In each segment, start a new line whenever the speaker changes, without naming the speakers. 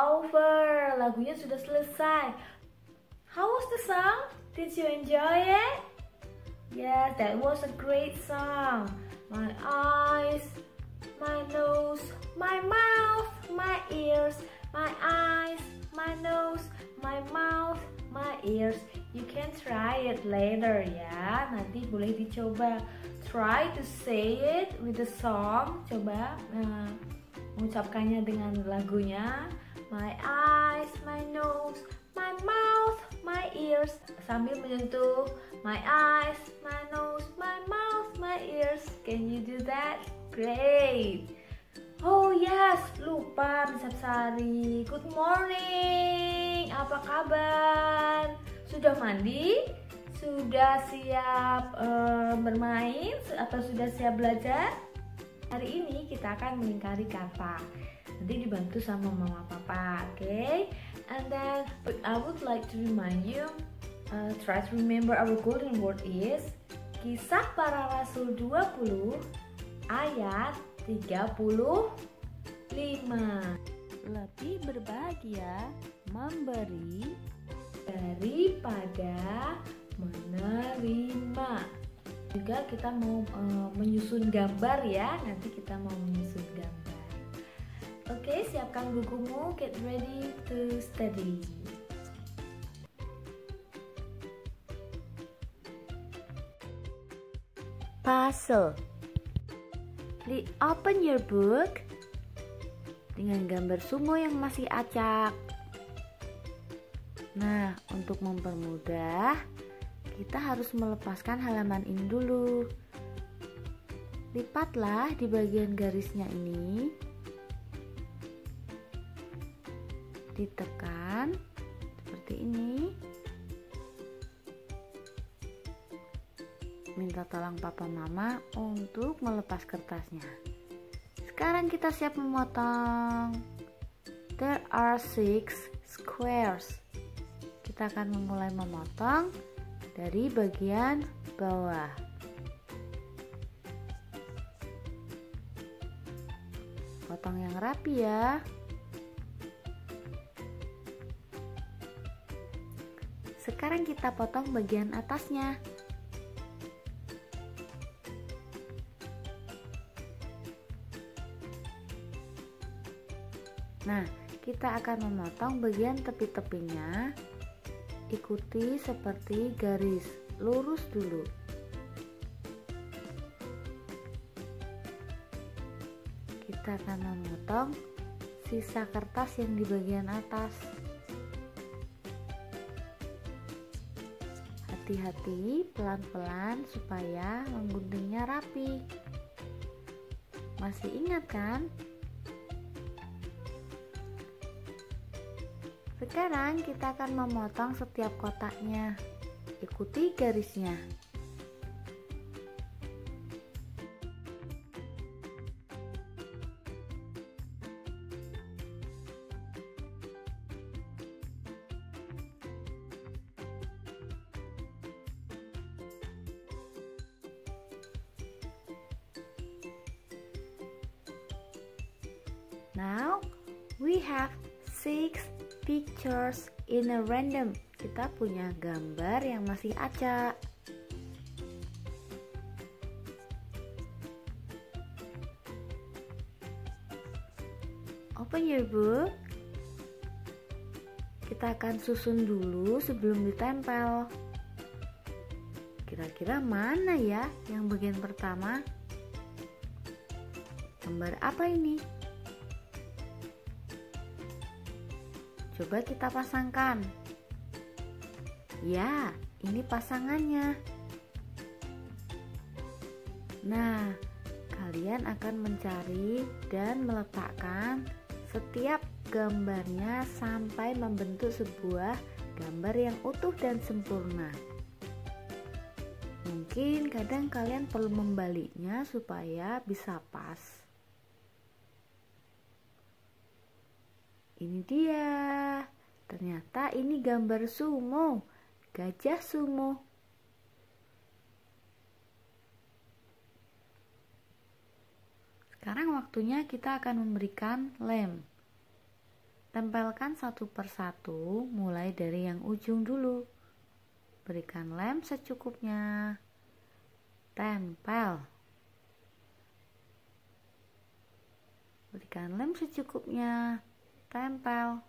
over. Lagunya sudah selesai. How was the song? Did you enjoy it? Yes, that was a great song. My eyes, my nose, my mouth, my ears, my eyes, my nose, my mouth, my ears. You can try it later ya. Nanti boleh dicoba. Try to say it with the song. Coba uh, mengucapkannya dengan lagunya. My eyes, my nose, my mouth, my ears. Sambil menyentuh my eyes, my nose, my mouth, my ears. Can you do that? Great. Oh yes, lupa Miss Sari. Good morning. Apa kabar? Sudah mandi? Sudah siap uh, bermain atau sudah siap belajar? Hari ini kita akan melingkari kata. Nanti dibantu sama mama papa, oke? Okay? And then I would like to remind you, uh, try to remember our golden word is Kisah Para Rasul 20 ayat 35.
Lebih berbahagia memberi
daripada menerima juga kita mau e, menyusun gambar ya nanti kita mau menyusun gambar oke siapkan bukumu get ready to study
puzzle Please open your book dengan gambar sumo yang masih acak Nah, untuk mempermudah, kita harus melepaskan halaman ini dulu. Lipatlah di bagian garisnya ini. Ditekan seperti ini. Minta tolong papa mama untuk melepas kertasnya. Sekarang kita siap memotong. There are six squares kita akan memulai memotong dari bagian bawah. Potong yang rapi ya. Sekarang kita potong bagian atasnya. Nah, kita akan memotong bagian tepi-tepinya ikuti seperti garis lurus dulu. Kita akan memotong sisa kertas yang di bagian atas. Hati-hati, pelan-pelan supaya mengguntingnya rapi. Masih ingat kan? Sekarang kita akan memotong setiap kotaknya. Ikuti garisnya. Now we have six pictures in a random. Kita punya gambar yang masih acak. Open your book. Kita akan susun dulu sebelum ditempel. Kira-kira mana ya yang bagian pertama? Gambar apa ini? Coba kita pasangkan. Ya, ini pasangannya. Nah, kalian akan mencari dan meletakkan setiap gambarnya sampai membentuk sebuah gambar yang utuh dan sempurna. Mungkin kadang kalian perlu membaliknya supaya bisa pas. Ini dia. Ternyata ini gambar sumo. Gajah sumo. Sekarang waktunya kita akan memberikan lem. Tempelkan satu persatu mulai dari yang ujung dulu. Berikan lem secukupnya. Tempel. Berikan lem secukupnya. Tempel.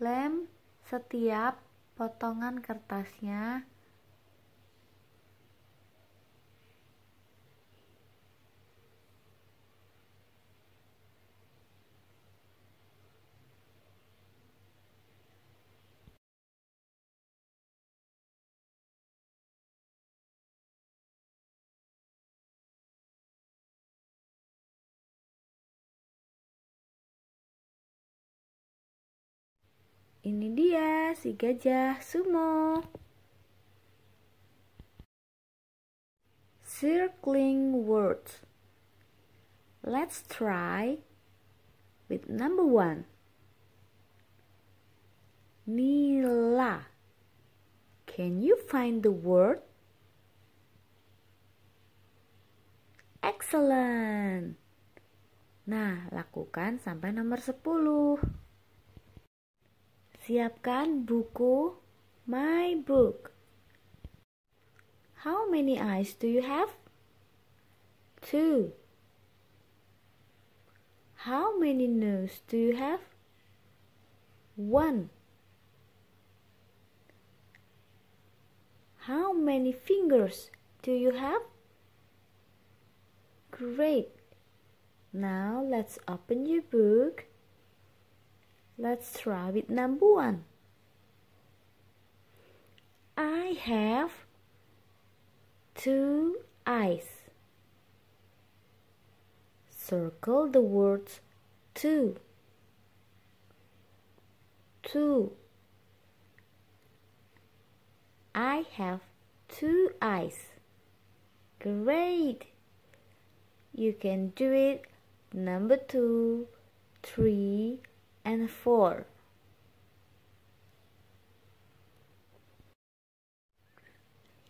Lem setiap potongan kertasnya Ini dia si gajah sumo. Circling words. Let's try with number one. Nila. Can you find the word? Excellent. Nah, lakukan sampai nomor 10. Siapkan buku My Book. How many eyes do you have? Two. How many nose do you have? One. How many fingers do you have? Great. Now let's open your book Let's try with number one. I have two eyes. Circle the words two. Two. I have two eyes. Great! You can do it number two, three, and 4.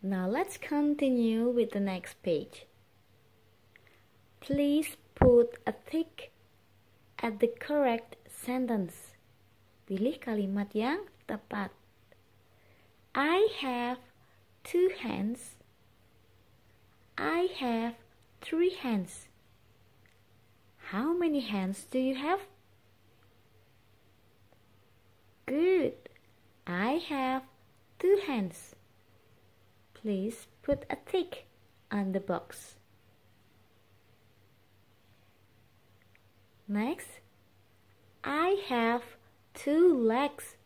Now let's continue with the next page. Please put a tick at the correct sentence. Pilih kalimat yang tepat. I have two hands. I have three hands. How many hands do you have? Good. I have two hands. Please put a tick on the box. Next, I have two legs.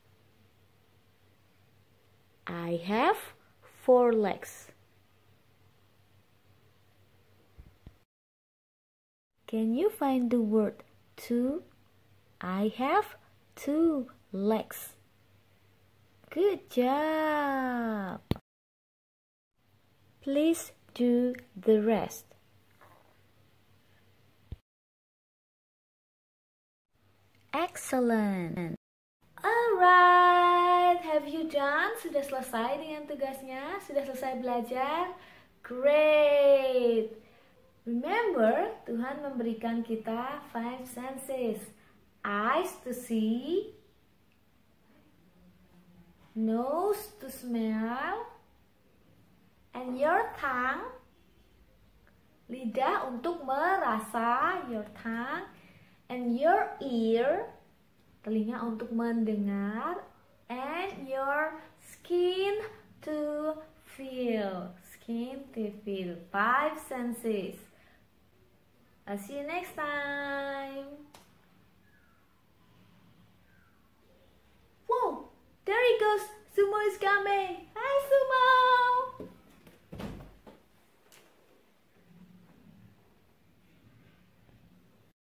I have four legs. Can you find the word two? I have two legs. Good job. Please do the rest. Excellent.
Alright, have you done? Sudah selesai dengan tugasnya? Sudah selesai belajar? Great. Remember, Tuhan memberikan kita five senses. Eyes to see, nose to smell, and your tongue, lidah untuk merasa, your tongue, and your ear, telinga untuk mendengar, and your skin to feel, skin to feel, five senses. I'll see you next time. amigos, Sumo is coming. hi Sumo.